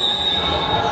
Senhor.